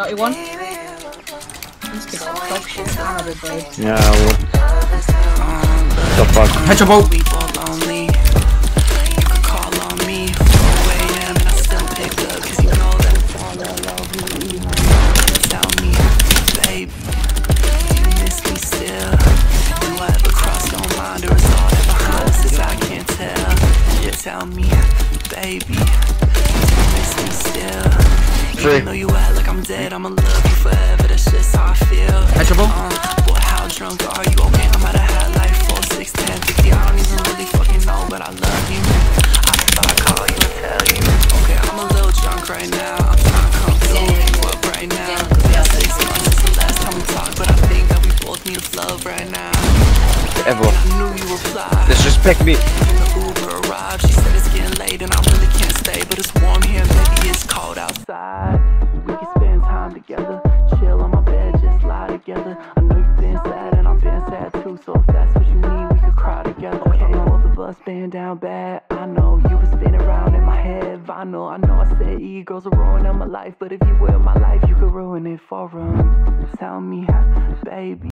31. These kids are dog shit. I'm a bit brave. Yeah, well. The fuck? Headshot bolt. We both lonely. You could call on me 4 a.m. and I still pick up 'cause you know that it's all I love you. Tell me, babe, do you miss me still? Do I ever cross your mind or is all that behind us is I can't tell? Yeah, tell me, baby, you miss me still? Three. Even though you act like I'm dead, I'ma love you forever. That's just how I feel. Headshot. Uh, boy, how drunk are you? Okay, I'm at a high life, 4, 6, 10, 50. I don't even really fucking know, but I love you. I thought I'd call you and tell you. Okay, I'm a little drunk right now. I'm trying to come fill you up right now. Cause yeah, six months since the last time we talked, but I think that we both need love right now. Everyone. I knew you replied. Disrespect me. When the Uber arrived, she said it's getting late and I really can't stay, but it's warm here, maybe it's cold outside. Together, chill on my bed, just lie together. I know you've been sad and I've been sad too, so if that's what you need, we could cry together. Okay, both of us been down bad. I know you was spinning around in my head. Vinyl, I know I said egos are ruining my life, but if you were in my life, you could ruin it for 'em. Tell me, baby.